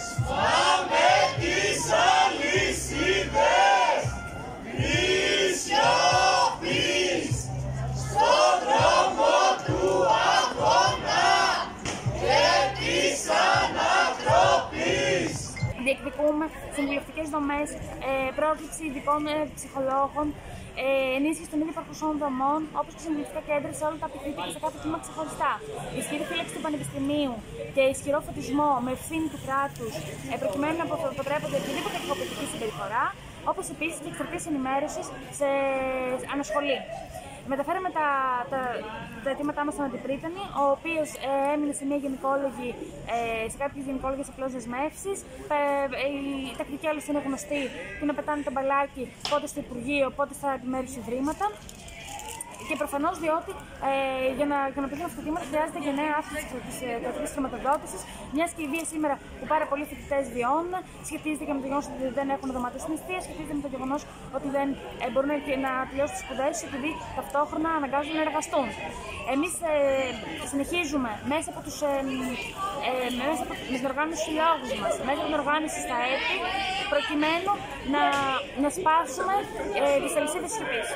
Wow. Διεκδικούμε συμβουλευτικές δομές, ε, πρόκληση ειδικών ε, ψυχολόγων, ε, ενίσχυση των ήδη υπαρχουσών δομών, όπως και συμβουλευτικά κέντρα σε όλα τα απαιτητικά και σε κάθε τμήμα ξεχωριστά. Ισχυρή φύλαξη του Πανεπιστημίου και ισχυρό φωτισμό με ευθύνη του κράτους, ε, προκειμένου να αποτρέπονται οποιαδήποτε κακοποιητική συμπεριφορά, όπως επίσης και εκστρατείε ενημέρωσης σε ανασχολή. Μεταφέραμε τα, τα, τα αιτήματά μας στον Αντιπρίτανη, ο οποίος ε, έμεινε σε μια γενικόλογη, ε, σε κάποιες γενικόλογες απλώς δεσμεύσεις. Ε, η τακτική άλλωστε είναι γνωστή που να πετάνε το μπαλάκι πότε στο Υπουργείο, πότε στα επιμέρους ιδρύματα. Και προφανώς διότι ε, για να ικανοποιηθούν αυτά τα αιτήματα χρειάζεται και νέα αύξηση της κρατικής χρηματοδότησης. Μιας και η βία σήμερα που πάρα πολλοί φοιτητές βιώνουν σχετίζεται και με το γεγονός ότι δεν έχουν δωμάτιο στην νηστεία, σχετίζεται με το γεγονός ότι δεν ε, μπορούν να τελειώσουν τις σπουδές του επειδή ταυτόχρονα αναγκάζονται να εργαστούν. Εμείς ε, συνεχίζουμε μέσα από, τους, ε, ε, μέσα από με την οργάνωση του συλλόγου μας, μέσα από την οργάνωση στα έτη, προκειμένου να, να σπάσουμε ε, τις αλυσίδες